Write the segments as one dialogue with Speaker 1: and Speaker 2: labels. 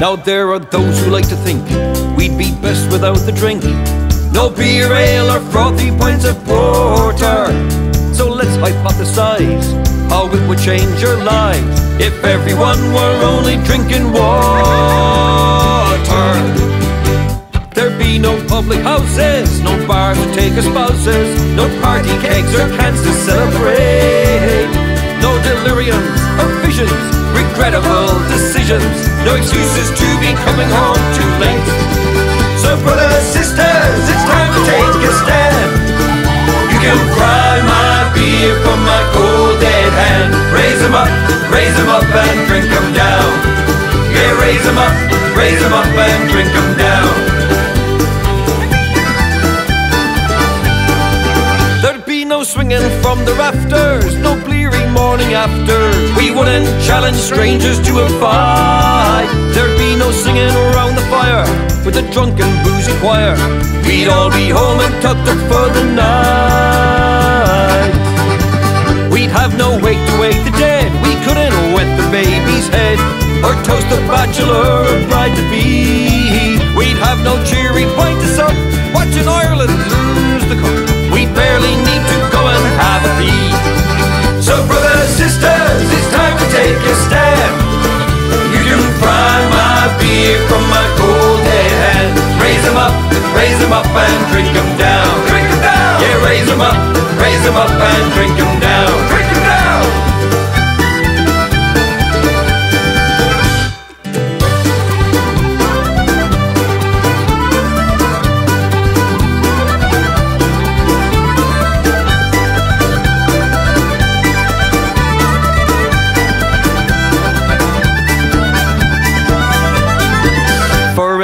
Speaker 1: Now there are those who like to think we'd be best without the drink. No beer, ale, or frothy pints of porter. So let's hypothesize how it would change your life if everyone were only drinking water. There'd be no public houses, no bars to take spouses, no party cakes or cans to celebrate, no deliriums or visions, regrettable no excuses to be coming home too late. So, brothers, sisters, it's time to take a stand. You can cry my beer from my cold dead hand. Raise 'em up, raise 'em up and drink 'em down. Yeah, raise 'em up, swinging from the rafters, no bleary morning after. We wouldn't challenge strangers to a fight. There'd be no singing around the fire with a drunken boozy choir. We'd all be home and tucked up for the night. We'd have no wake to wake the dead. We couldn't wet the baby's head or toast the bachelor or bride to be. Beer from my cold dead hand. Raise 'em up, raise 'em up and drink 'em down. Drink 'em down. Yeah, raise 'em up, raise 'em up and drink 'em down.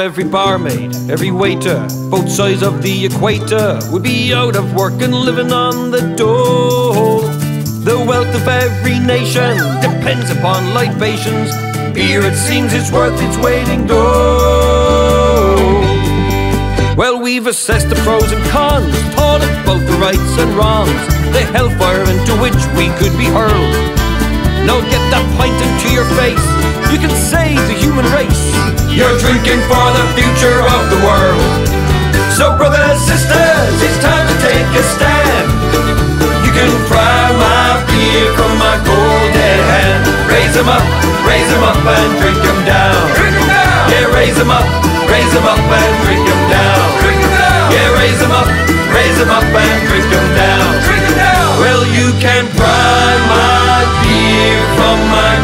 Speaker 1: Every barmaid, every waiter, both sides of the equator would be out of work and living on the dole. The wealth of every nation depends upon libations. Beer, it seems, is worth its weight in gold. Well, we've assessed the pros and cons, thought of both the rights and wrongs, the hellfire into which we could be hurled. Now get that pint into drinking for the future of the world. So, brothers, sisters, it's time to take a stand. You can pry my beer from my golden hand. Raise them up, raise them up and drink them down. Drink them down. Yeah, raise them up, raise them up and drink them down. Drink them down. Yeah, raise them up, raise them up and drink them down. Drink them down. Well, you can pry my beer from my